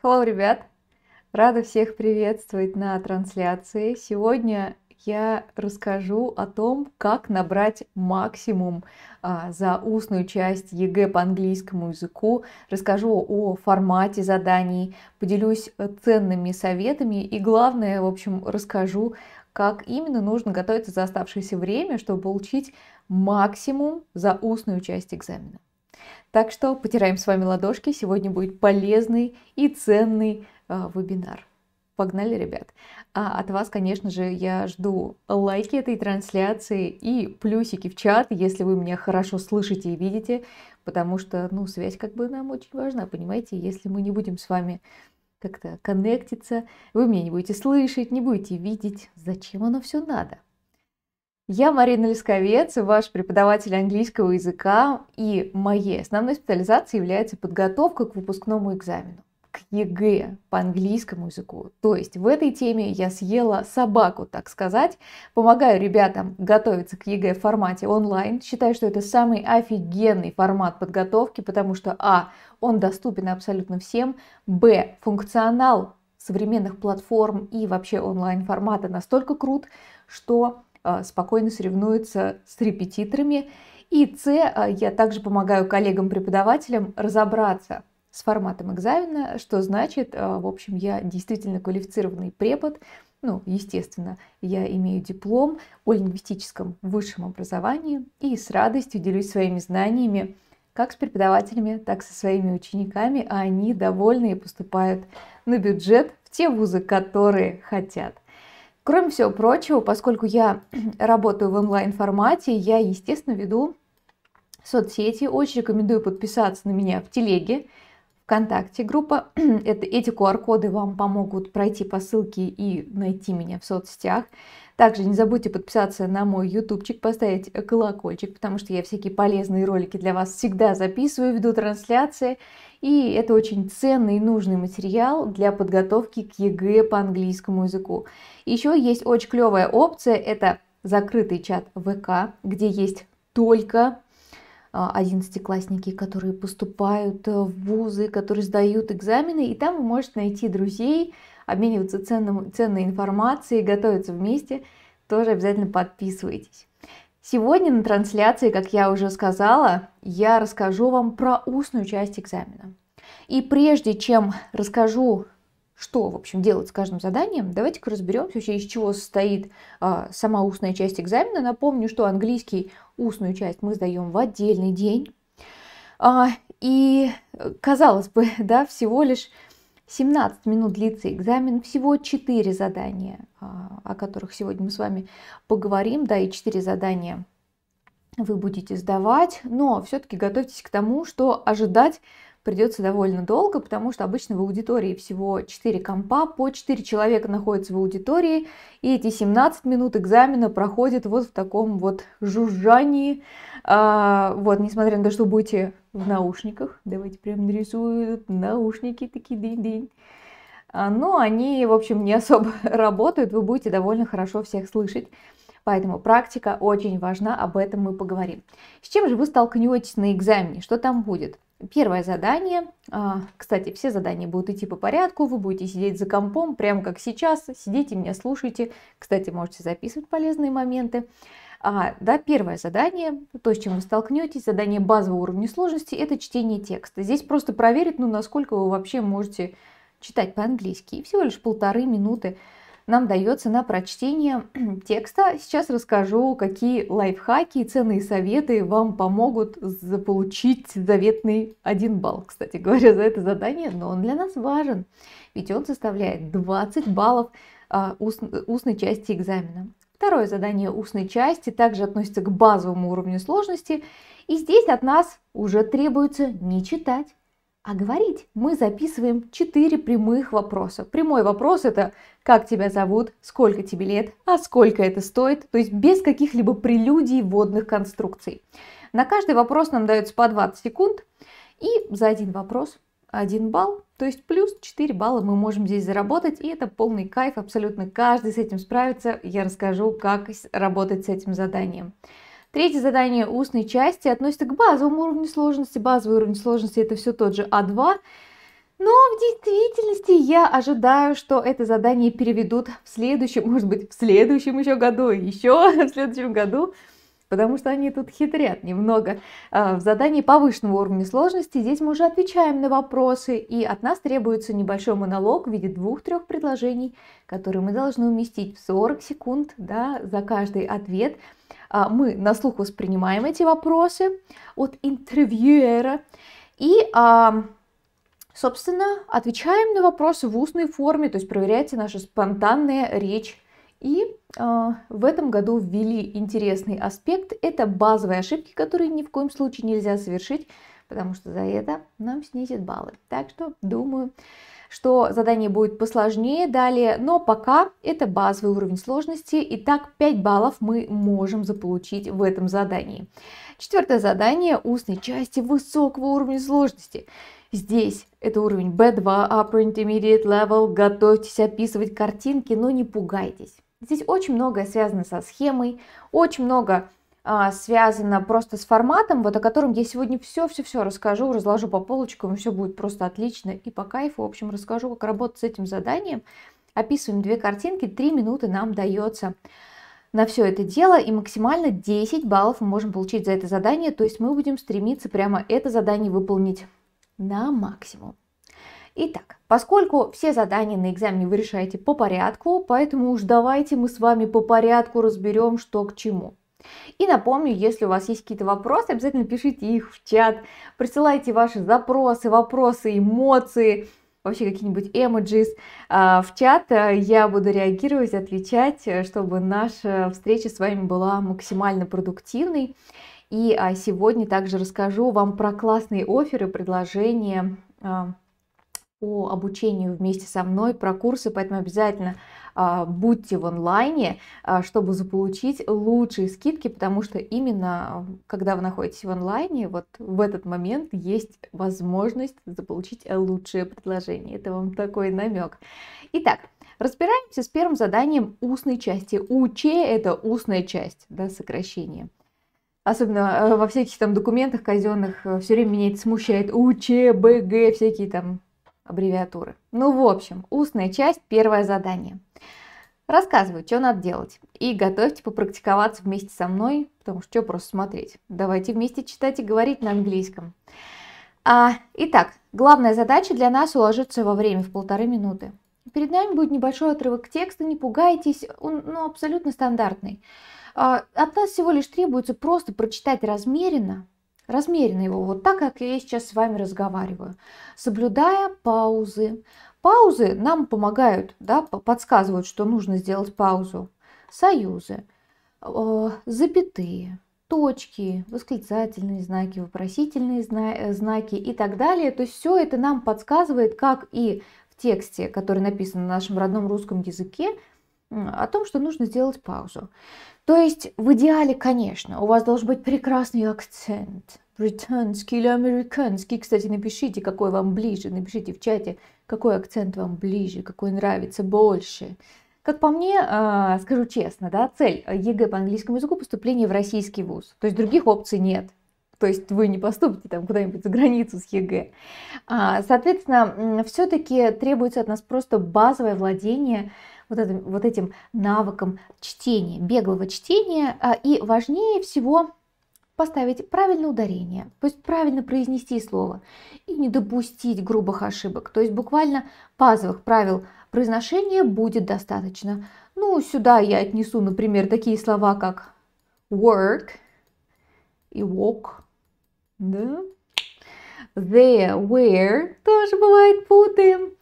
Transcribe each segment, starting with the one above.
Hello, ребят! Рада всех приветствовать на трансляции. Сегодня я расскажу о том, как набрать максимум а, за устную часть ЕГЭ по английскому языку. Расскажу о формате заданий, поделюсь ценными советами и, главное, в общем, расскажу, как именно нужно готовиться за оставшееся время, чтобы получить максимум за устную часть экзамена. Так что потираем с вами ладошки. Сегодня будет полезный и ценный э, вебинар. Погнали, ребят. А от вас, конечно же, я жду лайки этой трансляции и плюсики в чат, если вы меня хорошо слышите и видите, потому что, ну, связь как бы нам очень важна, понимаете? Если мы не будем с вами как-то коннектиться, вы меня не будете слышать, не будете видеть, зачем оно все надо? Я Марина Лисковец, ваш преподаватель английского языка, и моей основной специализацией является подготовка к выпускному экзамену, к ЕГЭ по английскому языку. То есть в этой теме я съела собаку, так сказать. Помогаю ребятам готовиться к ЕГЭ в формате онлайн. Считаю, что это самый офигенный формат подготовки, потому что а. он доступен абсолютно всем, б. функционал современных платформ и вообще онлайн формата настолько крут, что спокойно соревнуется с репетиторами. И С, а, я также помогаю коллегам-преподавателям разобраться с форматом экзамена, что значит, а, в общем, я действительно квалифицированный препод, ну, естественно, я имею диплом о лингвистическом высшем образовании и с радостью делюсь своими знаниями как с преподавателями, так и со своими учениками, а они довольны и поступают на бюджет в те вузы, которые хотят. Кроме всего прочего, поскольку я работаю в онлайн-формате, я, естественно, веду соцсети. Очень рекомендую подписаться на меня в телеге, ВКонтакте группа. Это, эти QR-коды вам помогут пройти по ссылке и найти меня в соцсетях. Также не забудьте подписаться на мой ютубчик, поставить колокольчик, потому что я всякие полезные ролики для вас всегда записываю, веду трансляции. И это очень ценный и нужный материал для подготовки к ЕГЭ по английскому языку. Еще есть очень клевая опция, это закрытый чат ВК, где есть только а, одиннадцатиклассники, которые поступают э, в вузы, которые сдают экзамены, и там вы можете найти друзей, обмениваться ценным, ценной информацией, готовиться вместе. Тоже обязательно подписывайтесь. Сегодня на трансляции, как я уже сказала, я расскажу вам про устную часть экзамена. И прежде чем расскажу, что, в общем, делать с каждым заданием, давайте-ка разберемся вообще, из чего состоит а, сама устная часть экзамена. Напомню, что английский устную часть мы сдаем в отдельный день. А, и, казалось бы, да, всего лишь 17 минут длится экзамен, всего 4 задания, а, о которых сегодня мы с вами поговорим, да, и 4 задания вы будете сдавать, но все-таки готовьтесь к тому, что ожидать придется довольно долго, потому что обычно в аудитории всего 4 компа, по 4 человека находятся в аудитории, и эти 17 минут экзамена проходят вот в таком вот жужжании, а, вот, несмотря на то, что будете в наушниках, давайте прям нарисую наушники такие день-день, а, но они, в общем, не особо работают, вы будете довольно хорошо всех слышать. Поэтому практика очень важна, об этом мы поговорим. С чем же вы столкнетесь на экзамене? Что там будет? Первое задание, а, кстати, все задания будут идти по порядку, вы будете сидеть за компом, прямо как сейчас, сидите, меня слушайте, кстати, можете записывать полезные моменты. А, да, первое задание, то, с чем вы столкнетесь, задание базового уровня сложности, это чтение текста. Здесь просто проверить, ну, насколько вы вообще можете читать по-английски. И всего лишь полторы минуты нам дается на прочтение текста. Сейчас расскажу, какие лайфхаки и ценные советы вам помогут заполучить заветный один балл, кстати говоря, за это задание, но он для нас важен, ведь он составляет 20 баллов а, уст, устной части экзамена. Второе задание устной части также относится к базовому уровню сложности, и здесь от нас уже требуется не читать, а говорить. Мы записываем четыре прямых вопроса. Прямой вопрос это как тебя зовут, сколько тебе лет, а сколько это стоит, то есть без каких-либо прелюдий вводных конструкций. На каждый вопрос нам дается по 20 секунд, и за один вопрос 1 балл, то есть плюс 4 балла мы можем здесь заработать, и это полный кайф, абсолютно каждый с этим справится. Я расскажу, как работать с этим заданием. Третье задание устной части относится к базовому уровню сложности. Базовый уровень сложности это все тот же А2. Но в действительности я ожидаю, что это задание переведут в следующем, может быть, в следующем еще году, еще в следующем году, потому что они тут хитрят немного. А, в задании повышенного уровня сложности здесь мы уже отвечаем на вопросы, и от нас требуется небольшой монолог в виде двух-трех предложений, которые мы должны уместить в 40 секунд да, за каждый ответ. А, мы на слух воспринимаем эти вопросы от интервьюера, и Собственно, отвечаем на вопросы в устной форме, то есть проверяйте нашу спонтанная речь. И э, в этом году ввели интересный аспект. Это базовые ошибки, которые ни в коем случае нельзя совершить, потому что за это нам снизят баллы. Так что думаю, что задание будет посложнее далее, но пока это базовый уровень сложности. Итак, 5 баллов мы можем заполучить в этом задании. Четвертое задание устной части высокого уровня сложности. Здесь это уровень B2, Upper Intermediate Level. Готовьтесь описывать картинки, но не пугайтесь. Здесь очень многое связано со схемой, очень много связано просто с форматом, вот о котором я сегодня все-все-все расскажу, разложу по полочкам, все будет просто отлично и по кайфу. В общем, расскажу, как работать с этим заданием. Описываем две картинки, три минуты нам дается на все это дело, и максимально 10 баллов мы можем получить за это задание, то есть мы будем стремиться прямо это задание выполнить на максимум. Итак, поскольку все задания на экзамене вы решаете по порядку, поэтому уж давайте мы с вами по порядку разберем, что к чему. И напомню, если у вас есть какие-то вопросы, обязательно пишите их в чат, присылайте ваши запросы, вопросы, эмоции, вообще какие-нибудь эмоджис в чат. Я буду реагировать, отвечать, чтобы наша встреча с вами была максимально продуктивной. И а, сегодня также расскажу вам про классные оферы, предложения а, по обучению вместе со мной, про курсы, поэтому обязательно а, будьте в онлайне, чтобы заполучить лучшие скидки, потому что именно когда вы находитесь в онлайне, вот в этот момент есть возможность заполучить лучшие предложения. Это вам такой намек. Итак, разбираемся с первым заданием устной части. УЧ – это устная часть, да, сокращение. Особенно э, во всяких там документах казенных э, все время меня это смущает. УЧ, БГ, всякие там аббревиатуры. Ну, в общем, устная часть, первое задание. Рассказываю, что надо делать. И готовьте попрактиковаться вместе со мной, потому что что просто смотреть. Давайте вместе читать и говорить на английском. А, итак, главная задача для нас уложиться во время в полторы минуты. Перед нами будет небольшой отрывок текста, не пугайтесь, он ну, абсолютно стандартный. А, от нас всего лишь требуется просто прочитать размеренно, размеренно его, вот так, как я сейчас с вами разговариваю, соблюдая паузы. Паузы нам помогают, да, подсказывают, что нужно сделать паузу. Союзы, э, запятые, точки, восклицательные знаки, вопросительные э, знаки и так далее. То есть все это нам подсказывает, как и в тексте, который написан на нашем родном русском языке, о том, что нужно сделать паузу. То есть в идеале, конечно, у вас должен быть прекрасный акцент. Британский или американский. Кстати, напишите, какой вам ближе. Напишите в чате, какой акцент вам ближе, какой нравится больше. Как по мне, а, скажу честно, да, цель ЕГЭ по английскому языку поступление в российский вуз. То есть других опций нет. То есть вы не поступите там куда-нибудь за границу с ЕГЭ. А, соответственно, все-таки требуется от нас просто базовое владение вот этим, вот этим навыком чтения, беглого чтения. А, и важнее всего поставить правильное ударение, то есть правильно произнести слово и не допустить грубых ошибок. То есть буквально базовых правил произношения будет достаточно. Ну, сюда я отнесу, например, такие слова, как work и walk, да? There, where, тоже бывает путаем.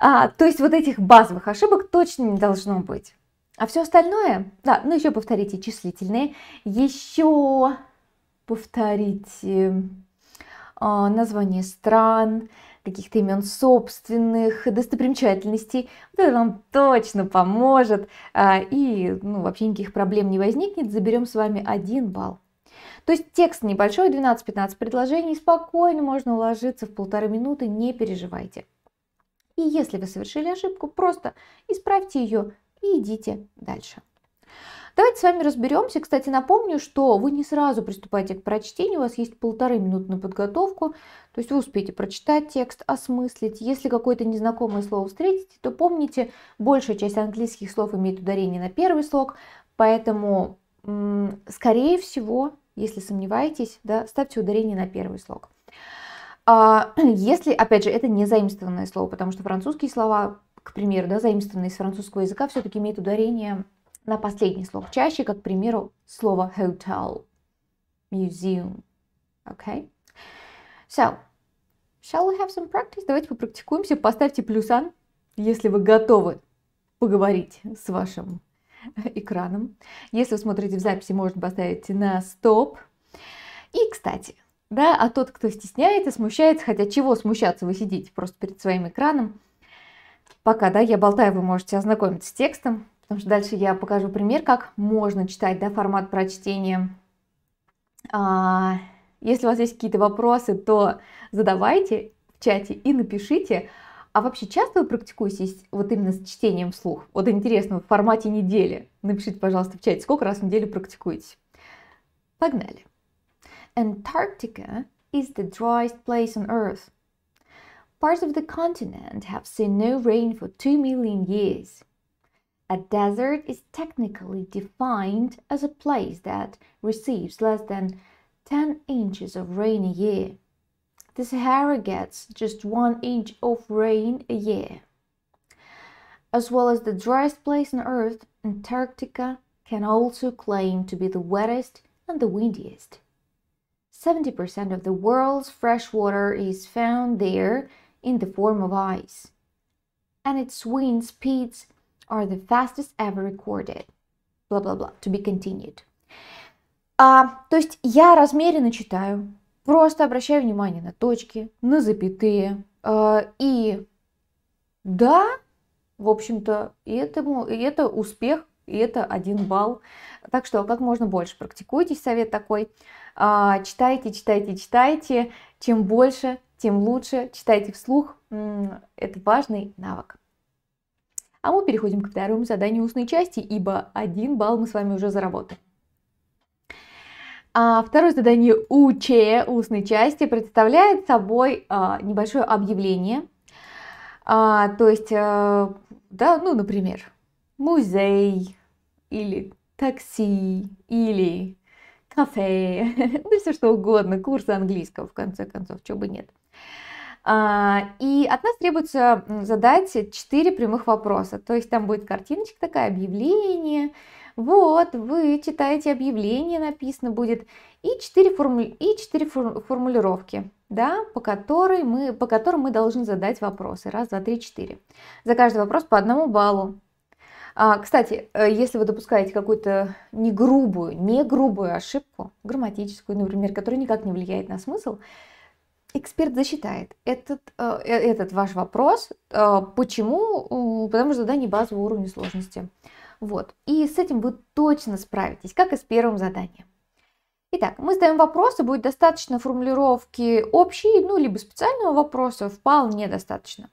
А, то есть вот этих базовых ошибок точно не должно быть. А все остальное, да, ну еще повторите числительные, еще повторите а, название стран, каких-то имен собственных, достопримечательностей. Вот это вам точно поможет. А, и ну, вообще никаких проблем не возникнет. Заберем с вами один балл. То есть текст небольшой, 12-15 предложений, спокойно можно уложиться в полторы минуты, не переживайте. И если вы совершили ошибку, просто исправьте ее и идите дальше. Давайте с вами разберемся. Кстати, напомню, что вы не сразу приступаете к прочтению, у вас есть полторы минуты на подготовку, то есть вы успеете прочитать текст, осмыслить. Если какое-то незнакомое слово встретите, то помните, большая часть английских слов имеет ударение на первый слог, поэтому, скорее всего, если сомневаетесь, да, ставьте ударение на первый слог. А, если, опять же, это не заимствованное слово, потому что французские слова, к примеру, да, заимствованные из французского языка, все-таки имеют ударение на последний слог чаще, как, к примеру, слово hotel, museum. Okay? So, shall we have some practice? Давайте попрактикуемся. Поставьте плюсан, если вы готовы поговорить с вашим экраном. Если вы смотрите в записи, можно поставить на стоп. И, кстати, да, а тот, кто стесняется, смущается, хотя чего смущаться, вы сидите просто перед своим экраном. Пока, да, я болтаю, вы можете ознакомиться с текстом, потому что дальше я покажу пример, как можно читать, да, формат прочтения. А, если у вас есть какие-то вопросы, то задавайте в чате и напишите. А вообще часто вы практикуетесь вот именно с чтением вслух? Вот интересно, в формате недели. Напишите, пожалуйста, в чате, сколько раз в неделю практикуете. Погнали. Antarctica is the driest place on Earth. Parts of the continent have seen no rain for 2 million years. A desert is technically defined as a place that receives less than 10 inches of rain a year. The Sahara gets just 1 inch of rain a year. As well as the driest place on Earth, Antarctica can also claim to be the wettest and the windiest. 70% of the world's fresh water is found there in the form of ice, and its wind speeds are the fastest ever recorded. Blah blah blah. To be continued. А, то есть я размеренно читаю, просто обращаю внимание на точки, на запятые. А, и да, в общем-то, этому, это успех, и это один балл. Так что как можно больше практикуйтесь, совет такой. А, читайте, читайте, читайте. Чем больше, тем лучше. Читайте вслух. Это важный навык. А мы переходим к второму заданию устной части, ибо один балл мы с вами уже заработали. А второе задание УЧ устной части представляет собой а, небольшое объявление. А, то есть, а, да, ну, например, музей или такси или кафе, ну все что угодно, курсы английского, в конце концов, чего бы нет. А, и от нас требуется задать 4 прямых вопроса. То есть там будет картиночка такая, объявление. Вот, вы читаете объявление, написано будет, и 4, форму... и 4 формулировки, да, по, которой мы... по которым мы должны задать вопросы. Раз, два, три, четыре. За каждый вопрос по одному баллу. А, кстати, э, если вы допускаете какую-то не грубую, не грубую ошибку, грамматическую, например, которая никак не влияет на смысл, эксперт засчитает этот, э, э, этот ваш вопрос. Почему? Потому что задание базового уровня сложности. Вот. И с этим вы точно справитесь, как и с первым заданием. Итак, мы задаем вопросы, будет достаточно формулировки общей, ну, либо специального вопроса, вполне достаточно.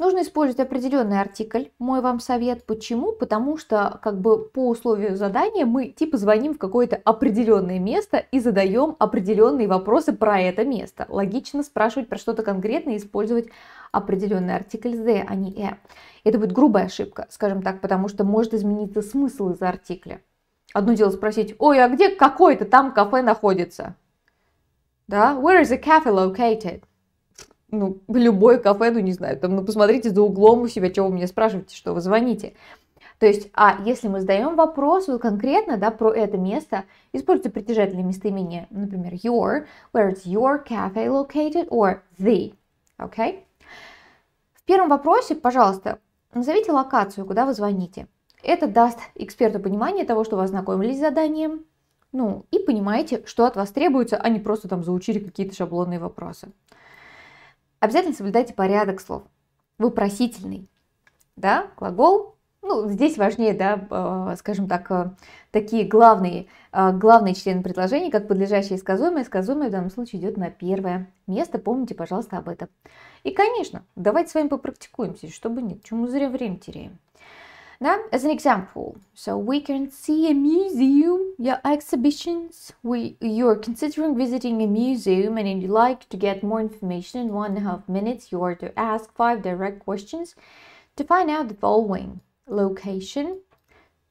Нужно использовать определенный артикль, мой вам совет. Почему? Потому что как бы по условию задания мы типа звоним в какое-то определенное место и задаем определенные вопросы про это место. Логично спрашивать про что-то конкретное и использовать определенный артикль the, а не e. Это будет грубая ошибка, скажем так, потому что может измениться смысл из артикля. Одно дело спросить, ой, а где какое-то там кафе находится? Да, where is the cafe located? Ну, любое кафе, ну, не знаю, там, ну, посмотрите за углом у себя, чего вы меня спрашиваете, что вы звоните. То есть, а если мы задаем вопрос вот конкретно, да, про это место, используйте притяжательные местоимения, например, your, where is your cafe located, or the, okay? В первом вопросе, пожалуйста, назовите локацию, куда вы звоните. Это даст эксперту понимание того, что вы ознакомились с заданием, ну, и понимаете, что от вас требуется, а не просто там заучили какие-то шаблонные вопросы. Обязательно соблюдайте порядок слов. Вопросительный. Да, глагол. Ну, здесь важнее, да, э, скажем так, э, такие главные, э, главные члены предложений, как подлежащее и сказуемое. Сказуемое в данном случае идет на первое место. Помните, пожалуйста, об этом. И, конечно, давайте с вами попрактикуемся, чтобы нет, чему зря время теряем. Да? As an example, so we can see a museum, yeah, exhibitions. We, you're considering visiting a museum and you'd like to get more information in one and a half minutes. You are to ask five direct questions to find out the following location,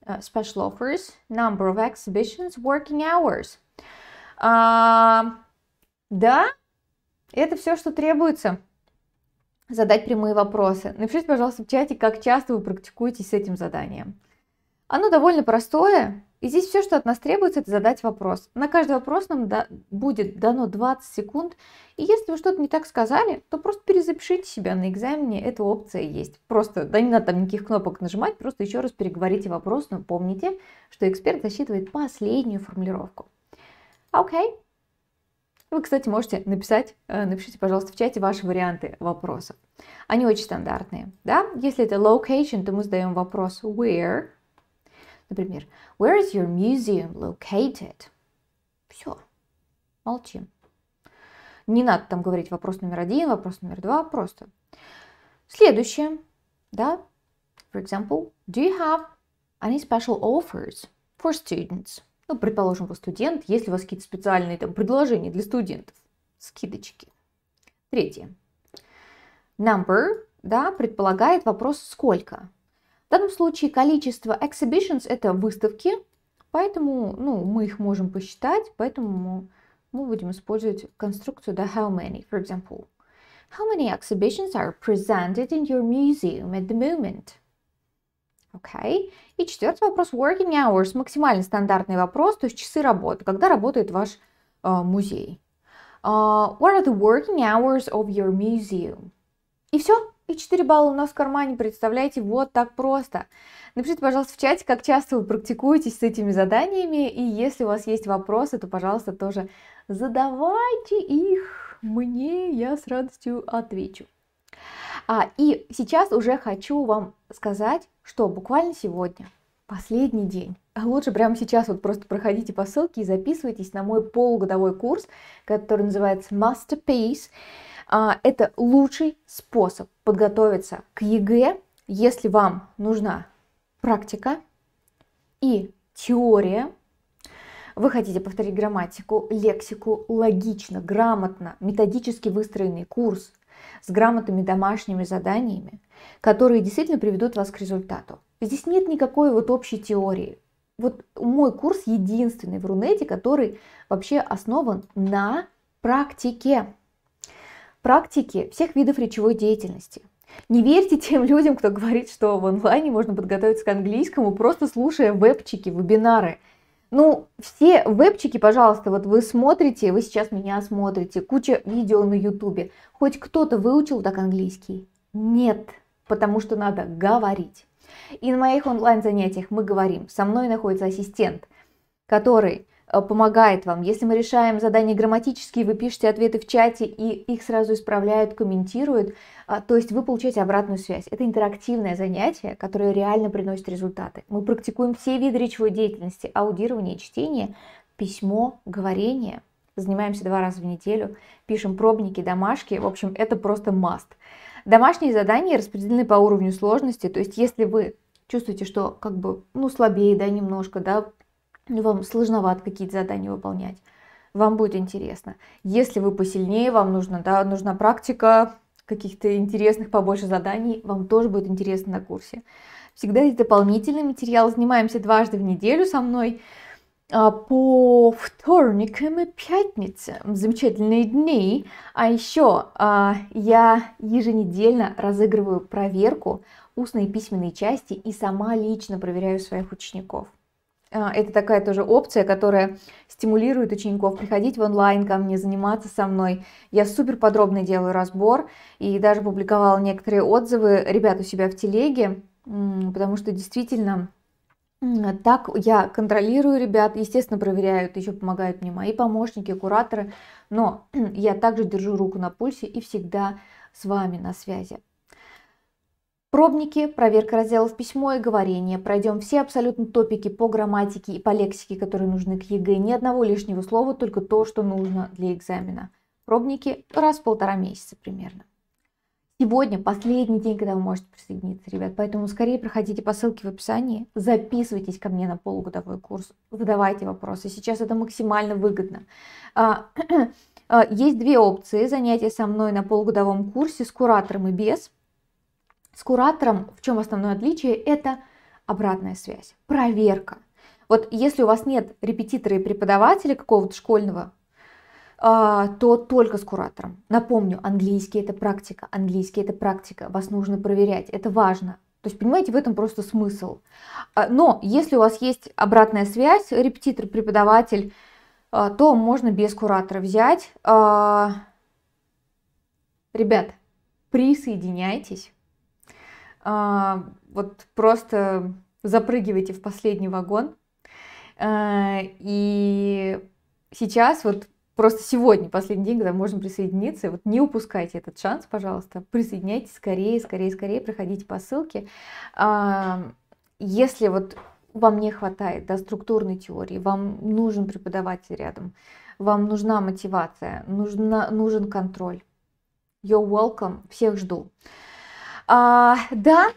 uh, special offers, number of exhibitions, working hours. Uh, да, это все, что требуется. Задать прямые вопросы. Напишите, пожалуйста, в чате, как часто вы практикуетесь с этим заданием. Оно довольно простое, и здесь все, что от нас требуется, это задать вопрос. На каждый вопрос нам да, будет дано 20 секунд, и если вы что-то не так сказали, то просто перезапишите себя на экзамене, эта опция есть. Просто, да не надо там никаких кнопок нажимать, просто еще раз переговорите вопрос, но помните, что эксперт засчитывает последнюю формулировку. Окей, okay. Вы, кстати, можете написать, э, напишите, пожалуйста, в чате ваши варианты вопросов. Они очень стандартные, да? Если это location, то мы задаем вопрос where. Например, where is your museum located? Все, молчим. Не надо там говорить вопрос номер один, вопрос номер два, просто. Следующее, да? For example, do you have any special offers for students? Ну, предположим, вы студент, если у вас какие-то специальные там предложения для студентов, скидочки. Третье. Number, да, предполагает вопрос сколько. В данном случае количество exhibitions это выставки, поэтому, ну, мы их можем посчитать, поэтому мы будем использовать конструкцию да, how many, for example. How many exhibitions are presented in your museum at the moment? Okay. И четвертый вопрос. Working hours. Максимально стандартный вопрос, то есть часы работы. Когда работает ваш uh, музей? Uh, what are the working hours of your museum? И все. И 4 балла у нас в кармане, представляете, вот так просто. Напишите, пожалуйста, в чате, как часто вы практикуетесь с этими заданиями, и если у вас есть вопросы, то, пожалуйста, тоже задавайте их мне, я с радостью отвечу. А, и сейчас уже хочу вам сказать, что буквально сегодня, последний день, лучше прямо сейчас вот просто проходите по ссылке и записывайтесь на мой полугодовой курс, который называется Masterpiece. А, это лучший способ подготовиться к ЕГЭ, если вам нужна практика и теория, вы хотите повторить грамматику, лексику логично, грамотно, методически выстроенный курс с грамотными домашними заданиями, которые действительно приведут вас к результату. Здесь нет никакой вот общей теории. Вот мой курс единственный в Рунете, который вообще основан на практике. Практике всех видов речевой деятельности. Не верьте тем людям, кто говорит, что в онлайне можно подготовиться к английскому, просто слушая вебчики, вебинары – ну, все вебчики, пожалуйста, вот вы смотрите, вы сейчас меня смотрите, куча видео на ютубе. Хоть кто-то выучил так английский? Нет, потому что надо говорить. И на моих онлайн-занятиях мы говорим. Со мной находится ассистент, который помогает вам. Если мы решаем задания грамматические, вы пишете ответы в чате и их сразу исправляют, комментируют, а, то есть вы получаете обратную связь. Это интерактивное занятие, которое реально приносит результаты. Мы практикуем все виды речевой деятельности, аудирование, чтение, письмо, говорение. Занимаемся два раза в неделю, пишем пробники, домашки. В общем, это просто must. Домашние задания распределены по уровню сложности, то есть если вы чувствуете, что как бы, ну, слабее, да, немножко, да, вам сложновато какие-то задания выполнять, вам будет интересно. Если вы посильнее, вам нужно, да, нужна практика каких-то интересных побольше заданий, вам тоже будет интересно на курсе. Всегда есть дополнительный материал, занимаемся дважды в неделю со мной а, по вторникам и пятницам. Замечательные дни. А еще а, я еженедельно разыгрываю проверку устной и письменной части и сама лично проверяю своих учеников. А, это такая тоже опция, которая стимулирует учеников приходить в онлайн ко мне, заниматься со мной. Я супер подробно делаю разбор и даже публиковала некоторые отзывы ребят у себя в телеге, потому что действительно так я контролирую ребят, естественно, проверяют, еще помогают мне мои помощники, кураторы, но я также держу руку на пульсе и всегда с вами на связи. Пробники, проверка разделов письмо и говорение. Пройдем все абсолютно топики по грамматике и по лексике, которые нужны к ЕГЭ. Ни одного лишнего слова, только то, что нужно для экзамена. Пробники раз в полтора месяца примерно. Сегодня последний день, когда вы можете присоединиться, ребят, поэтому скорее проходите по ссылке в описании, записывайтесь ко мне на полугодовой курс, задавайте вопросы. Сейчас это максимально выгодно. А, а, есть две опции занятия со мной на полугодовом курсе с куратором и без. С куратором в чем основное отличие? Это обратная связь, проверка. Вот если у вас нет репетитора и преподавателя какого-то школьного, а, то только с куратором. Напомню, английский это практика, английский это практика, вас нужно проверять, это важно. То есть, понимаете, в этом просто смысл. А, но если у вас есть обратная связь, репетитор, преподаватель, а, то можно без куратора взять. Ребят, присоединяйтесь. Вот просто запрыгивайте в последний вагон. И сейчас вот Просто сегодня последний день, когда можно присоединиться. Вот не упускайте этот шанс, пожалуйста. Присоединяйтесь скорее, скорее, скорее, проходите по ссылке. Если вот вам не хватает да, структурной теории, вам нужен преподаватель рядом, вам нужна мотивация, нужна, нужен контроль. You're welcome, всех жду. А, да,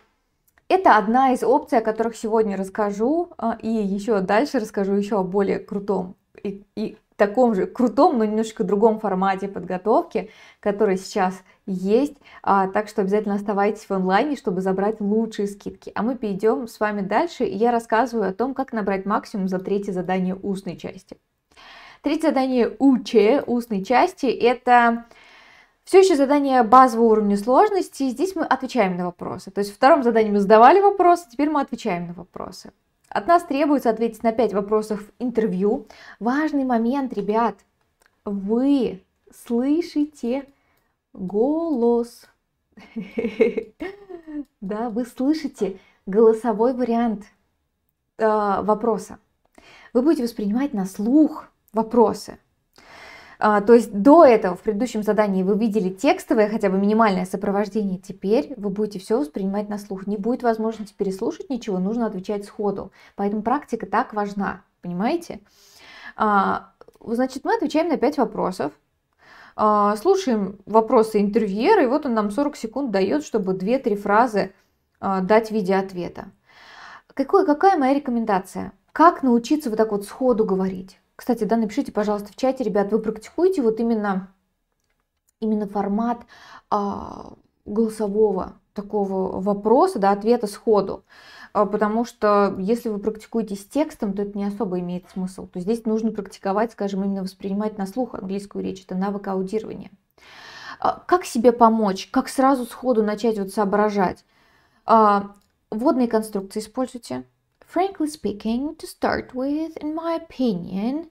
это одна из опций, о которых сегодня расскажу, а, и еще дальше расскажу еще о более крутом и, и таком же крутом, но немножечко другом формате подготовки, который сейчас есть. А, так что обязательно оставайтесь в онлайне, чтобы забрать лучшие скидки. А мы перейдем с вами дальше, и я рассказываю о том, как набрать максимум за третье задание устной части. Третье задание УЧ, устной части, это все еще задание базового уровня сложности. Здесь мы отвечаем на вопросы. То есть в втором задании мы задавали вопросы, теперь мы отвечаем на вопросы. От нас требуется ответить на 5 вопросов интервью. Важный момент, ребят. Вы слышите голос. Да, вы слышите голосовой вариант э, вопроса. Вы будете воспринимать на слух вопросы. А, то есть до этого в предыдущем задании вы видели текстовое, хотя бы минимальное сопровождение. Теперь вы будете все воспринимать на слух. Не будет возможности переслушать ничего, нужно отвечать сходу. Поэтому практика так важна, понимаете? А, значит, мы отвечаем на 5 вопросов. А, слушаем вопросы интервьюера, и вот он нам 40 секунд дает, чтобы 2-3 фразы дать в виде ответа. Какой, какая моя рекомендация? Как научиться вот так вот сходу говорить? Кстати, да, напишите, пожалуйста, в чате, ребят, вы практикуете вот именно, именно формат а, голосового такого вопроса, да, ответа сходу. А, потому что если вы практикуете с текстом, то это не особо имеет смысл. То здесь нужно практиковать, скажем, именно воспринимать на слух английскую речь. Это навык аудирования. А, как себе помочь? Как сразу сходу начать вот соображать? А, водные конструкции используйте. Frankly speaking, to start with, in my opinion,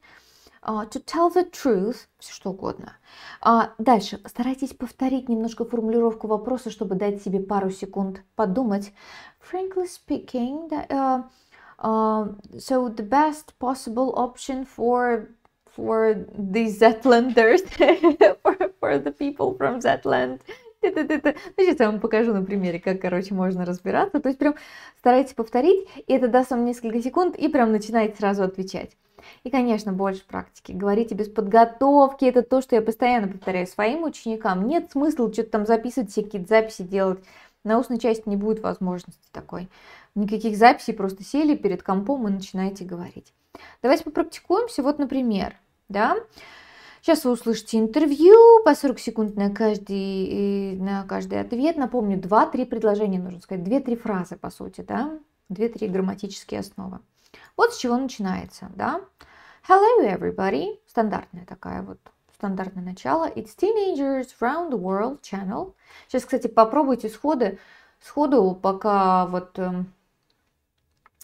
uh, to tell the truth, все что угодно. А дальше старайтесь повторить немножко формулировку вопроса, чтобы дать себе пару секунд подумать. Frankly speaking, that, uh, uh, so the best possible option for for the Zetlanders, for, for the people from Zetland это. Ну, я вам покажу на примере, как, короче, можно разбираться. То есть прям старайтесь повторить, и это даст вам несколько секунд, и прям начинайте сразу отвечать. И, конечно, больше практики. Говорите без подготовки. Это то, что я постоянно повторяю своим ученикам. Нет смысла что-то там записывать, все какие-то записи делать. На устной части не будет возможности такой. Никаких записей, просто сели перед компом и начинаете говорить. Давайте попрактикуемся. Вот, например, да, Сейчас вы услышите интервью по 40 секунд на каждый, на каждый ответ. Напомню, 2-3 предложения нужно сказать, 2-3 фразы, по сути, да, 2-3 грамматические основы. Вот с чего начинается, да. Hello, everybody. Стандартная такая вот, стандартное начало. It's Teenagers Round the World Channel. Сейчас, кстати, попробуйте сходы, сходу, пока вот...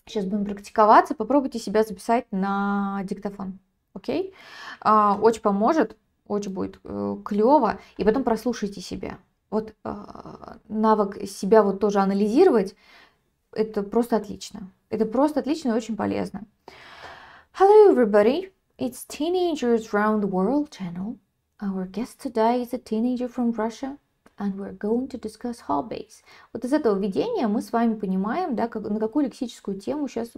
Сейчас эм, будем практиковаться, попробуйте себя записать на диктофон окей? А, очень поможет, очень будет э, клево, и потом прослушайте себя. Вот э, навык себя вот тоже анализировать, это просто отлично. Это просто отлично и очень полезно. Hello everybody, it's Teenagers Round the World channel. Our guest today is a teenager from Russia and we're going to discuss hobbies. Вот из этого введения мы с вами понимаем, да, как, на какую лексическую тему сейчас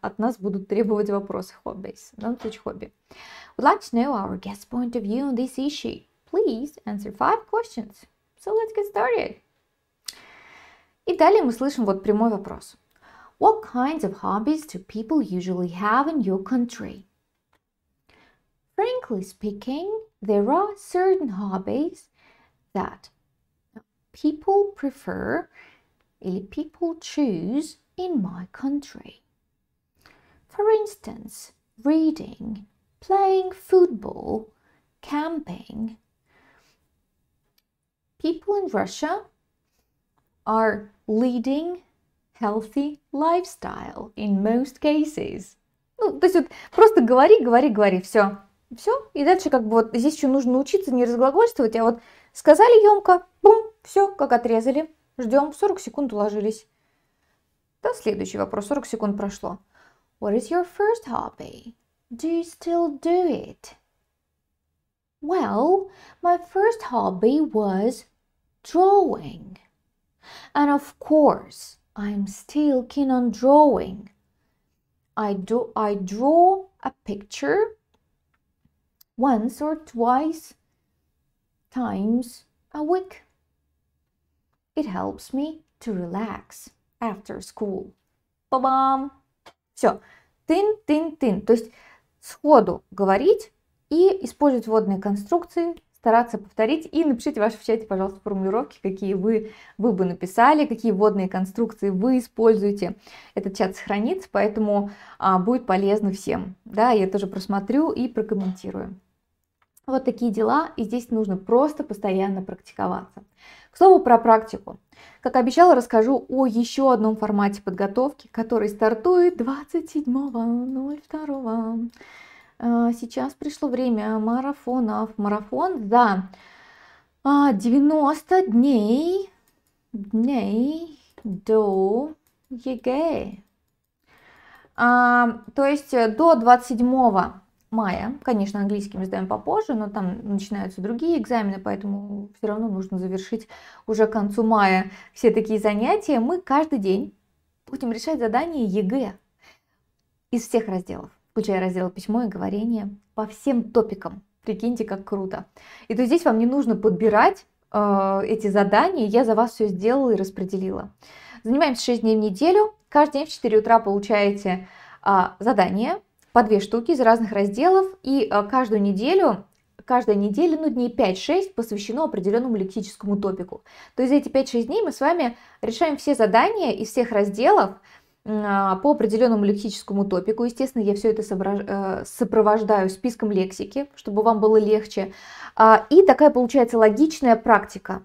от нас будут требовать вопросы hobbies, в данном случае хобби. We'd like to know our guest's point of view on this issue. Please answer five questions. So let's get started. И далее мы слышим вот прямой вопрос. What kinds of hobbies do people usually have in your country? Frankly speaking, there are certain hobbies that people prefer или people choose in my country. For instance, reading, playing football, camping. People in Russia are leading healthy lifestyle in most cases. Ну, то есть вот просто говори, говори, говори, все. Все. И дальше как бы вот здесь еще нужно научиться не разглагольствовать, а вот сказали емко, бум, все, как отрезали. Ждем, 40 секунд уложились. Да, следующий вопрос, 40 секунд прошло. What is your first hobby? Do you still do it? Well, my first hobby was drawing. And of course, I'm still keen on drawing. I do I draw a picture once or twice times a week. It helps me to relax after school. Ба-бам! Все. Тын-тын-тын. То есть сходу говорить и использовать водные конструкции, стараться повторить. И напишите ваши в чате, пожалуйста, формулировки, какие вы, вы бы написали, какие водные конструкции вы используете. Этот чат сохранится, поэтому а, будет полезно всем. Да, я тоже просмотрю и прокомментирую. Вот такие дела, и здесь нужно просто постоянно практиковаться. К слову про практику. Как обещала, расскажу о еще одном формате подготовки, который стартует 27.02. А, сейчас пришло время марафонов. Марафон за 90 дней, дней до ЕГЭ. А, то есть до 27 мая. Конечно, английский мы сдаем попозже, но там начинаются другие экзамены, поэтому все равно нужно завершить уже к концу мая все такие занятия. Мы каждый день будем решать задания ЕГЭ из всех разделов, включая раздел письмо и говорение, по всем топикам. Прикиньте, как круто. И то здесь вам не нужно подбирать э, эти задания, я за вас все сделала и распределила. Занимаемся 6 дней в неделю. Каждый день в 4 утра получаете э, задание, по две штуки из разных разделов, и э, каждую неделю каждая неделя, ну, дней 5-6 посвящено определенному лексическому топику. То есть за эти 5-6 дней мы с вами решаем все задания из всех разделов а, по определенному лексическому топику. Естественно, я все это э, сопровождаю списком лексики, чтобы вам было легче. А, и такая получается логичная практика.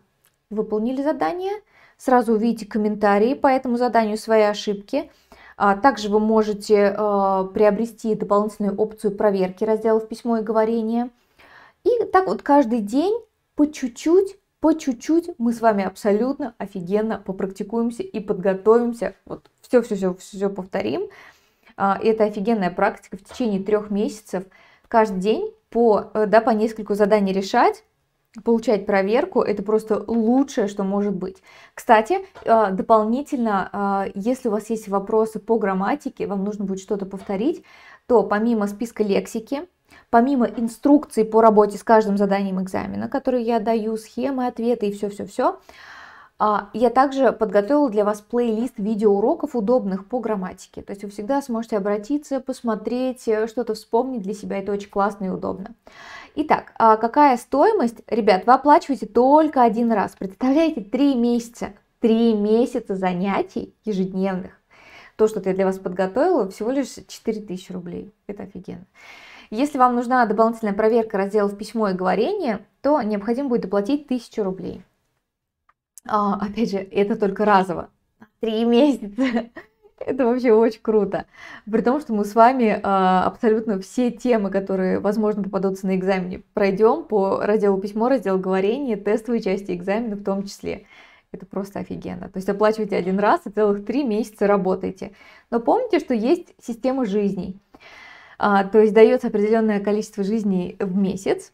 Выполнили задание, сразу увидите комментарии по этому заданию, свои ошибки – также вы можете а, приобрести дополнительную опцию проверки разделов письмо и говорение. И так вот каждый день по чуть-чуть, по чуть-чуть мы с вами абсолютно офигенно попрактикуемся и подготовимся. Вот все-все-все все повторим. А, это офигенная практика в течение трех месяцев. Каждый день по, э, да, по нескольку заданий решать получать проверку, это просто лучшее, что может быть. Кстати, э, дополнительно, э, если у вас есть вопросы по грамматике, вам нужно будет что-то повторить, то помимо списка лексики, помимо инструкций по работе с каждым заданием экзамена, которые я даю, схемы, ответы и все-все-все, а, я также подготовила для вас плейлист видеоуроков, удобных по грамматике. То есть вы всегда сможете обратиться, посмотреть, э, что-то вспомнить для себя. Это очень классно и удобно. Итак, а какая стоимость? Ребят, вы оплачиваете только один раз. Представляете, три месяца. Три месяца занятий ежедневных. То, что я для вас подготовила, всего лишь 4000 рублей. Это офигенно. Если вам нужна дополнительная проверка разделов письмо и говорение, то необходимо будет доплатить 1000 рублей. А, опять же, это только разово. Три месяца. Это вообще очень круто. При том, что мы с вами а, абсолютно все темы, которые, возможно, попадутся на экзамене, пройдем по разделу письмо, раздел говорения, тестовые части экзамена в том числе. Это просто офигенно. То есть оплачиваете один раз и целых три месяца работаете. Но помните, что есть система жизней. А, то есть дается определенное количество жизней в месяц.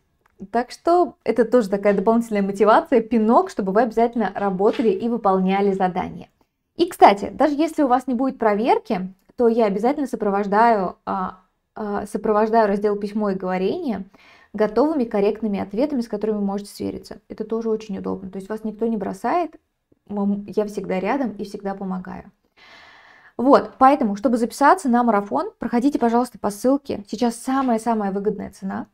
Так что это тоже такая дополнительная мотивация, пинок, чтобы вы обязательно работали и выполняли задания. И, кстати, даже если у вас не будет проверки, то я обязательно сопровождаю, а, а, сопровождаю раздел письмо и говорение готовыми, корректными ответами, с которыми вы можете свериться. Это тоже очень удобно. То есть вас никто не бросает, я всегда рядом и всегда помогаю. Вот, поэтому, чтобы записаться на марафон, проходите, пожалуйста, по ссылке. Сейчас самая-самая выгодная цена.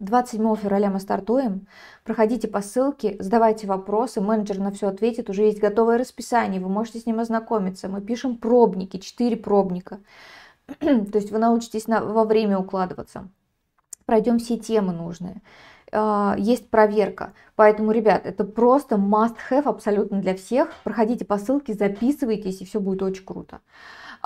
27 февраля мы стартуем. Проходите по ссылке, задавайте вопросы, менеджер на все ответит. Уже есть готовое расписание, вы можете с ним ознакомиться. Мы пишем пробники, 4 пробника. То есть вы научитесь на, во время укладываться. Пройдем все темы нужные. А, есть проверка. Поэтому, ребят, это просто must-have абсолютно для всех. Проходите по ссылке, записывайтесь, и все будет очень круто.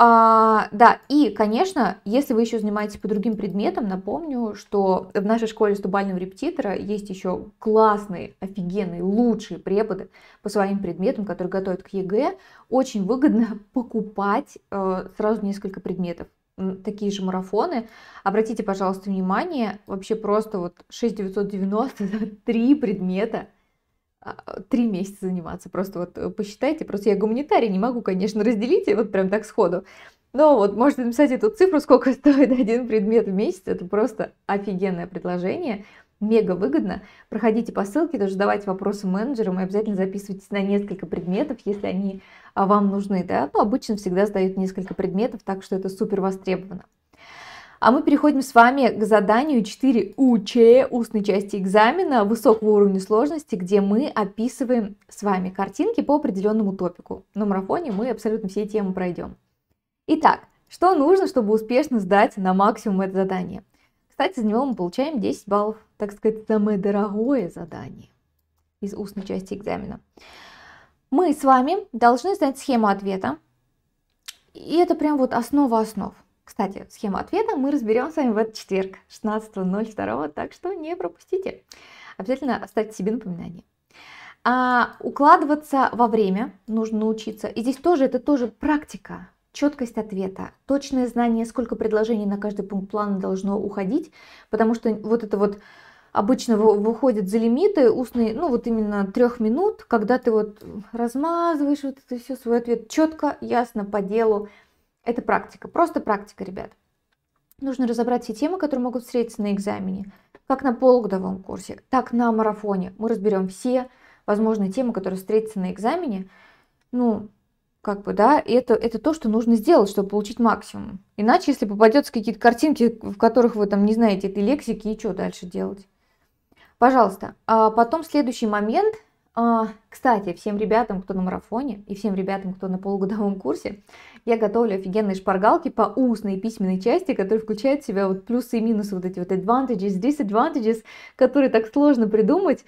А, да, и, конечно, если вы еще занимаетесь по другим предметам, напомню, что в нашей школе Стобалльного репетитора есть еще классные, офигенные, лучшие преподы по своим предметам, которые готовят к ЕГЭ. Очень выгодно покупать э, сразу несколько предметов такие же марафоны. Обратите, пожалуйста, внимание, вообще просто вот 6990 за три предмета, три месяца заниматься. Просто вот э, посчитайте, просто я гуманитарий, не могу, конечно, разделить вот прям так сходу. Но вот можете написать эту цифру, сколько стоит один предмет в месяц. Это просто офигенное предложение мега выгодно. Проходите по ссылке, тоже задавайте вопросы менеджерам и обязательно записывайтесь на несколько предметов, если они а, вам нужны. Да? Ну, обычно всегда сдают несколько предметов, так что это супер востребовано. А мы переходим с вами к заданию 4 УЧ, устной части экзамена высокого уровня сложности, где мы описываем с вами картинки по определенному топику. На марафоне мы абсолютно все темы пройдем. Итак, что нужно, чтобы успешно сдать на максимум это задание? Кстати, за него мы получаем 10 баллов, так сказать, самое дорогое задание из устной части экзамена. Мы с вами должны знать схему ответа, и это прям вот основа основ. Кстати, схему ответа мы разберем с вами в этот четверг, 16.02, так что не пропустите. Обязательно оставьте себе напоминание. А укладываться во время нужно научиться. И здесь тоже это тоже практика четкость ответа, точное знание, сколько предложений на каждый пункт плана должно уходить, потому что вот это вот обычно выходит за лимиты устные, ну вот именно трех минут, когда ты вот размазываешь вот это все свой ответ четко, ясно, по делу. Это практика, просто практика, ребят. Нужно разобрать все темы, которые могут встретиться на экзамене, как на полугодовом курсе, так на марафоне. Мы разберем все возможные темы, которые встретятся на экзамене. Ну, как бы, да, и это, это то, что нужно сделать, чтобы получить максимум. Иначе, если попадется какие-то картинки, в которых вы там не знаете этой лексики, и что дальше делать? Пожалуйста. А потом следующий момент. А, кстати, всем ребятам, кто на марафоне, и всем ребятам, кто на полугодовом курсе, я готовлю офигенные шпаргалки по устной и письменной части, которые включают в себя вот плюсы и минусы, вот эти вот advantages, disadvantages, которые так сложно придумать.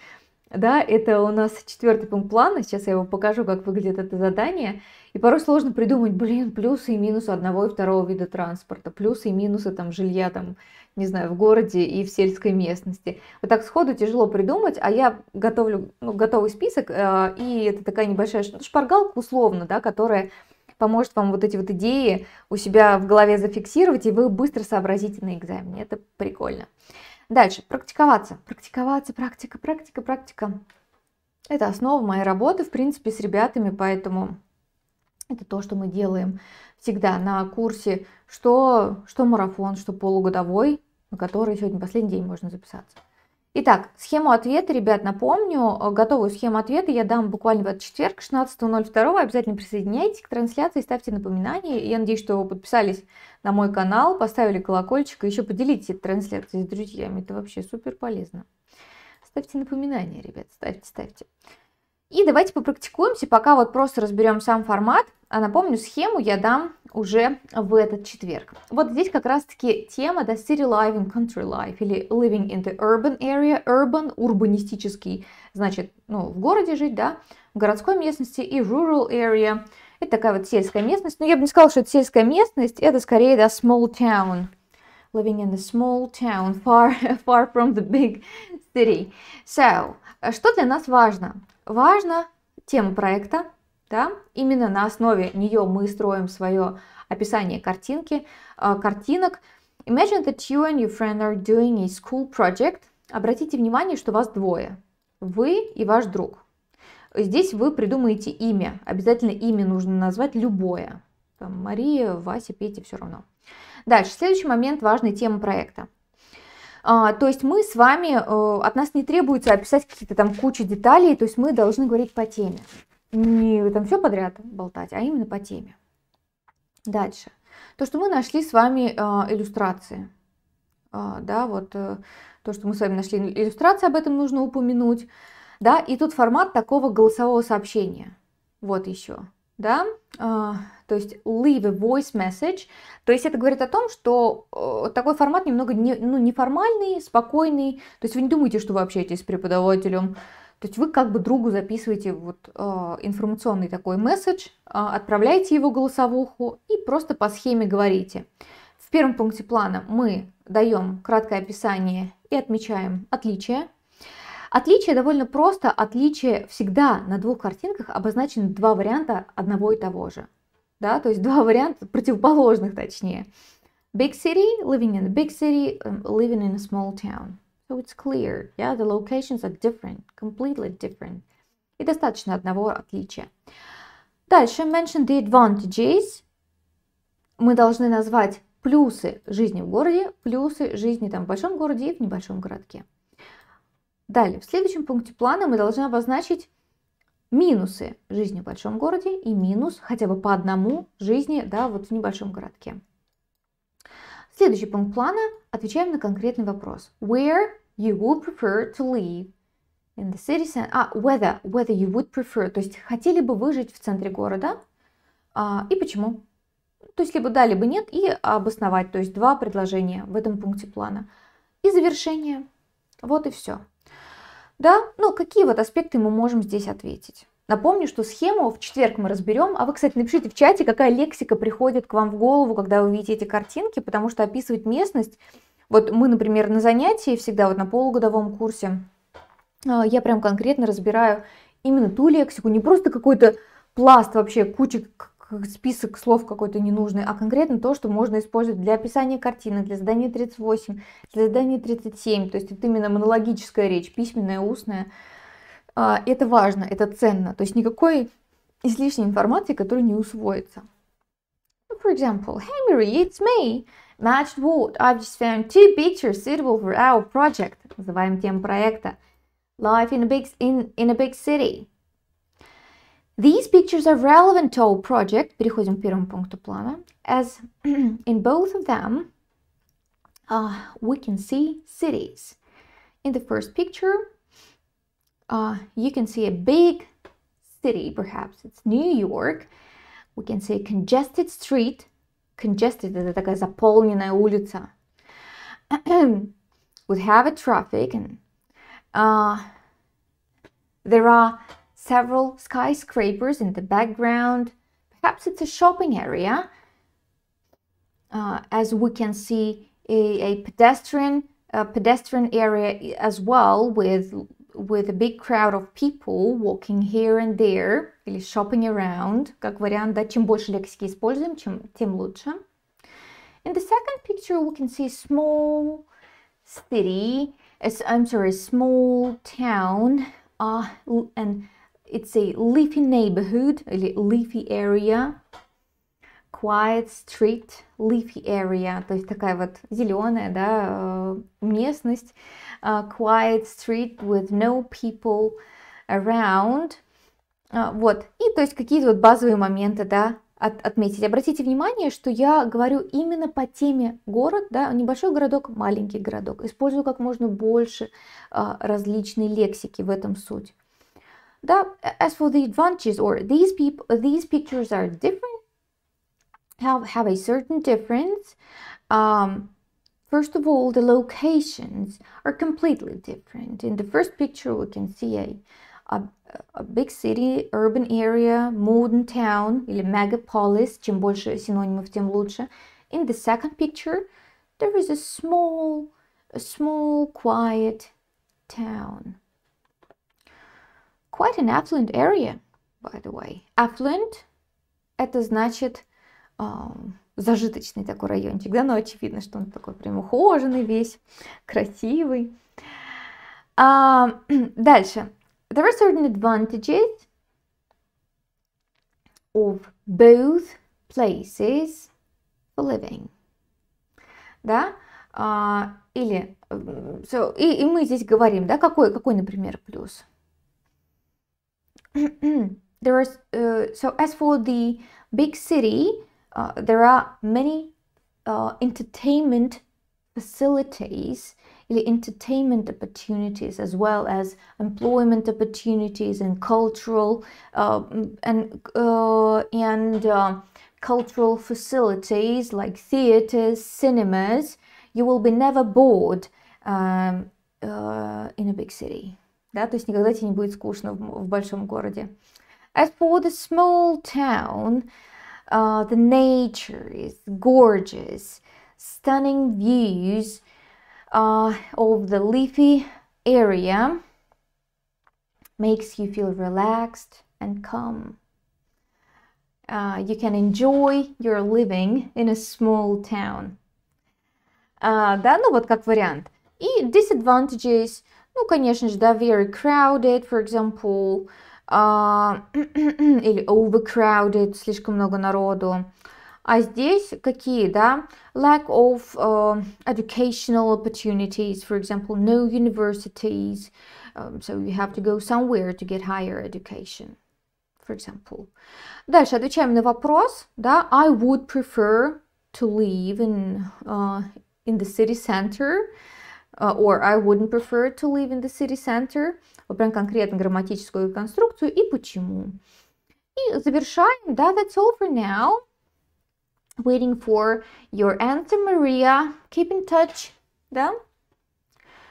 Да, это у нас четвертый пункт плана. Сейчас я его покажу, как выглядит это задание. И порой сложно придумать, блин, плюсы и минусы одного и второго вида транспорта, плюсы и минусы там жилья там, не знаю, в городе и в сельской местности. Вот так сходу тяжело придумать, а я готовлю ну, готовый список, э, и это такая небольшая шпаргалка условно, да, которая поможет вам вот эти вот идеи у себя в голове зафиксировать, и вы быстро сообразите на экзамене. Это прикольно. Дальше, практиковаться. Практиковаться, практика, практика, практика. Это основа моей работы, в принципе, с ребятами, поэтому это то, что мы делаем всегда на курсе, что, что марафон, что полугодовой, на который сегодня последний день можно записаться. Итак, схему ответа, ребят, напомню, готовую схему ответа я дам буквально в этот четверг, 16.02. Обязательно присоединяйтесь к трансляции, ставьте напоминания. Я надеюсь, что вы подписались на мой канал, поставили колокольчик и еще поделитесь этой трансляцией с друзьями. Это вообще супер полезно. Ставьте напоминания, ребят, ставьте, ставьте. И давайте попрактикуемся, пока вот просто разберем сам формат. А напомню, схему я дам уже в этот четверг. Вот здесь как раз-таки тема да, City Life and Country Life или Living in the Urban Area. Urban, урбанистический, значит, ну, в городе жить, да, в городской местности и Rural Area. Это такая вот сельская местность. Но я бы не сказала, что это сельская местность, это скорее, да, small town. Living in a small town, far, far from the big city. So, что для нас важно? Важна тема проекта, да, именно на основе нее мы строим свое описание картинки, э, картинок. Imagine that you and your friend are doing a school project. Обратите внимание, что вас двое. Вы и ваш друг. Здесь вы придумаете имя. Обязательно имя нужно назвать любое. Там Мария, Вася, Петя, все равно. Дальше, следующий момент, важная тема проекта. А, то есть мы с вами, э, от нас не требуется описать какие-то там кучу деталей, то есть мы должны говорить по теме. Не там все подряд болтать, а именно по теме. Дальше. То, что мы нашли с вами э, иллюстрации. Э, да, вот то, что мы с вами нашли иллюстрации, об этом нужно упомянуть. Да, и тут формат такого голосового сообщения. Вот еще. Да, э, то есть leave a voice message. То есть это говорит о том, что э, такой формат немного не, ну, неформальный, спокойный. То есть вы не думаете, что вы общаетесь с преподавателем. То есть вы как бы другу записываете вот э, информационный такой месседж, э, отправляете его голосовуху и просто по схеме говорите. В первом пункте плана мы даем краткое описание и отмечаем отличия. Отличие довольно просто. Отличие всегда на двух картинках обозначены два варианта одного и того же да, то есть два варианта противоположных, точнее. Big city, living in a big city, living in a small town. So it's clear, yeah, the locations are different, completely different. И достаточно одного отличия. Дальше, mention the advantages. Мы должны назвать плюсы жизни в городе, плюсы жизни там в большом городе и в небольшом городке. Далее, в следующем пункте плана мы должны обозначить минусы жизни в большом городе и минус хотя бы по одному жизни да, вот в небольшом городке. Следующий пункт плана. Отвечаем на конкретный вопрос. Where you would prefer to live? In the city center. А, whether, whether you would prefer. То есть хотели бы вы жить в центре города а, и почему? То есть либо да, либо нет и обосновать. То есть два предложения в этом пункте плана. И завершение. Вот и все. Да, ну какие вот аспекты мы можем здесь ответить? Напомню, что схему в четверг мы разберем, а вы, кстати, напишите в чате, какая лексика приходит к вам в голову, когда вы видите эти картинки, потому что описывать местность, вот мы, например, на занятии всегда вот на полугодовом курсе, а, я прям конкретно разбираю именно ту лексику, не просто какой-то пласт вообще, куча список слов какой-то ненужный, а конкретно то, что можно использовать для описания картины, для задания 38, для задания 37. То есть это именно монологическая речь, письменная, устная. А, это важно, это ценно. То есть никакой излишней информации, которая не усвоится. For example, hey Marie, it's me. Matched what? I've just found two pictures suitable for our project. Называем тему проекта. Life in a big, in, in a big city. These pictures are relevant to our project, переходим к первому пункту плана, as in both of them uh, we can see cities. In the first picture, uh, you can see a big city, perhaps it's New York. We can see a congested street. Congested – это такая заполненная улица. with heavy traffic and uh, there are several skyscrapers in the background. Perhaps it's a shopping area. Uh, as we can see, a, a pedestrian a pedestrian area as well with with a big crowd of people walking here and there или shopping around. Как вариант, да, чем больше лексики используем, чем, тем лучше. In the second picture, we can see a small city, I'm sorry, a small town, uh, and it's a leafy neighborhood, или leafy area, quiet street, leafy area, то есть такая вот зеленая, да, местность, uh, quiet street with no people around, uh, вот, и то есть какие-то вот базовые моменты, да, от, отметить. Обратите внимание, что я говорю именно по теме город, да, небольшой городок, маленький городок. Использую как можно больше uh, различной лексики в этом суть. That, as for the advantages, or these people, these pictures are different, have, have a certain difference. Um, first of all, the locations are completely different. In the first picture, we can see a, a, a big city, urban area, modern town, или megapolis, чем больше синонимов, тем лучше. In the second picture, there is a small, a small, quiet town. Quite an affluent area, by the way. Affluent – это значит um, зажиточный такой райончик, да, но очевидно, что он такой прям ухоженный весь, красивый. Uh, дальше. There are certain advantages of both places for living. Да? А, или, so, и, и мы здесь говорим, да, какой, какой, например, плюс? there is uh, so as for the big city uh, there are many uh, entertainment facilities entertainment opportunities as well as employment opportunities and cultural um, and uh, and uh, cultural facilities like theaters cinemas. You will be never bored um, uh, in a big city Да, то есть никогда тебе не будет скучно в, в большом городе. As for the small town, uh, the nature is gorgeous, stunning views uh, of the leafy area makes you feel relaxed and calm. Uh, you can enjoy your living in a small town. Uh, да, ну вот как вариант. И disadvantages, ну, конечно же, да, very crowded, for example, uh, или overcrowded, слишком много народу. А здесь какие, да? Lack of uh, educational opportunities, for example, no universities, um, so you have to go somewhere to get higher education, for example. Дальше отвечаем на вопрос, да? I would prefer to live in, uh, in the city center, uh, Or I wouldn't prefer to live in the city center. Вот прям конкретно грамматическую конструкцию и почему. И завершаем, да, that's all for now. waiting for your answer, Maria. Keep in touch, да?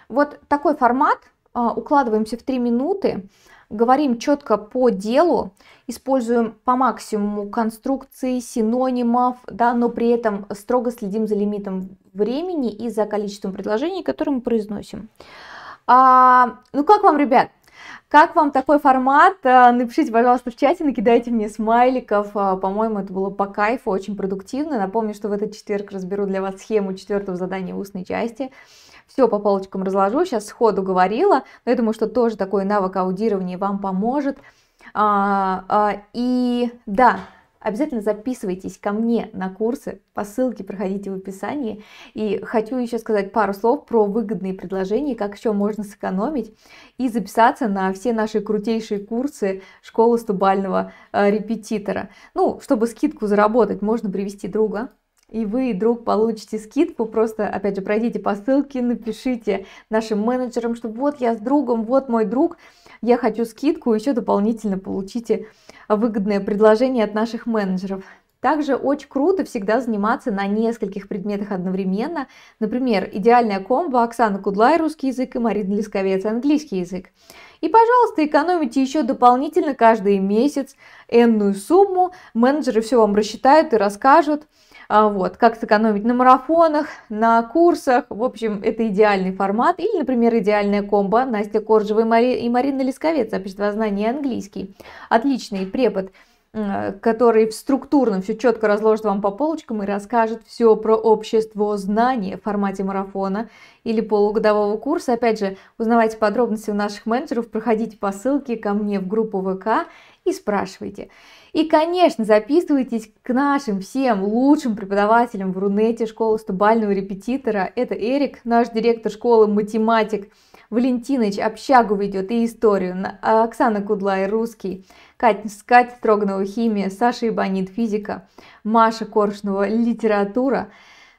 Вот такой формат. Укладываемся в 3 минуты, говорим четко по делу, используем по максимуму конструкции, синонимов, да, но при этом строго следим за лимитом времени и за количеством предложений, которые мы произносим. А, ну как вам, ребят? Как вам такой формат? Э, напишите, пожалуйста, в чате, накидайте мне смайликов. Э, по-моему, это было по кайфу, очень продуктивно. Напомню, что в этот четверг разберу для вас схему четвертого задания устной части. Все по полочкам разложу, сейчас сходу говорила, но я думаю, что тоже такой навык аудирования вам поможет. А, а, и да, Обязательно записывайтесь ко мне на курсы, по ссылке проходите в описании. И хочу еще сказать пару слов про выгодные предложения, как еще можно сэкономить и записаться на все наши крутейшие курсы школы стубального э, репетитора. Ну, чтобы скидку заработать, можно привести друга, и вы, друг, получите скидку, просто, опять же, пройдите по ссылке, напишите нашим менеджерам, что вот я с другом, вот мой друг, я хочу скидку, еще дополнительно получите выгодное предложение от наших менеджеров. Также очень круто всегда заниматься на нескольких предметах одновременно. Например, идеальная комбо Оксана Кудлай русский язык и Марина Лисковец английский язык. И, пожалуйста, экономите еще дополнительно каждый месяц энную сумму. Менеджеры все вам рассчитают и расскажут. А, вот, как сэкономить на марафонах, на курсах. В общем, это идеальный формат. Или, например, идеальная комбо Настя Коржева и, Мари... и Марина Лисковец, обществознание и английский. Отличный препод который в структурном все четко разложит вам по полочкам и расскажет все про общество знания в формате марафона или полугодового курса. Опять же, узнавайте подробности у наших менеджеров, проходите по ссылке ко мне в группу ВК и спрашивайте. И, конечно, записывайтесь к нашим всем лучшим преподавателям в Рунете школы стубального репетитора. Это Эрик, наш директор школы математик, Валентинович общагу ведет и историю, Оксана Кудлай русский, Катя, Катя Строганова химия, Саша Ибанит физика, Маша Коршунова литература,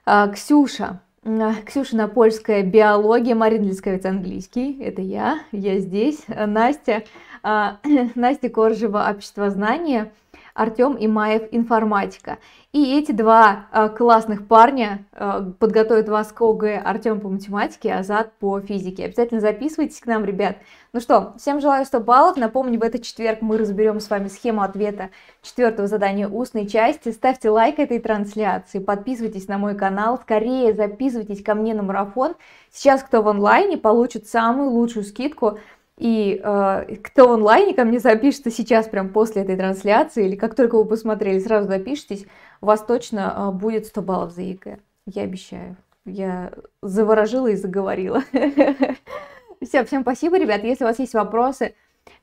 а, Ксюша Ксюшина польская биология, Марина Лисковец английский, это я, я здесь, Настя, а, Настя Коржева общество знания, Артем Имаев информатика. И эти два э, классных парня э, подготовят вас к ОГЭ Артем по математике, Азат по физике. Обязательно записывайтесь к нам, ребят. Ну что, всем желаю 100 баллов. Напомню, в этот четверг мы разберем с вами схему ответа четвертого задания устной части. Ставьте лайк этой трансляции, подписывайтесь на мой канал, скорее записывайтесь ко мне на марафон. Сейчас кто в онлайне получит самую лучшую скидку и э, кто в онлайне ко мне запишется сейчас, прям после этой трансляции, или как только вы посмотрели, сразу запишитесь, у вас точно э, будет 100 баллов за ЕГЭ. Я обещаю. Я заворожила и заговорила. Все, всем спасибо, ребят. Если у вас есть вопросы,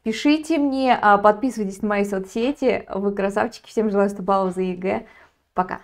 пишите мне, а, подписывайтесь на мои соцсети. Вы красавчики. Всем желаю 100 баллов за ЕГЭ. Пока.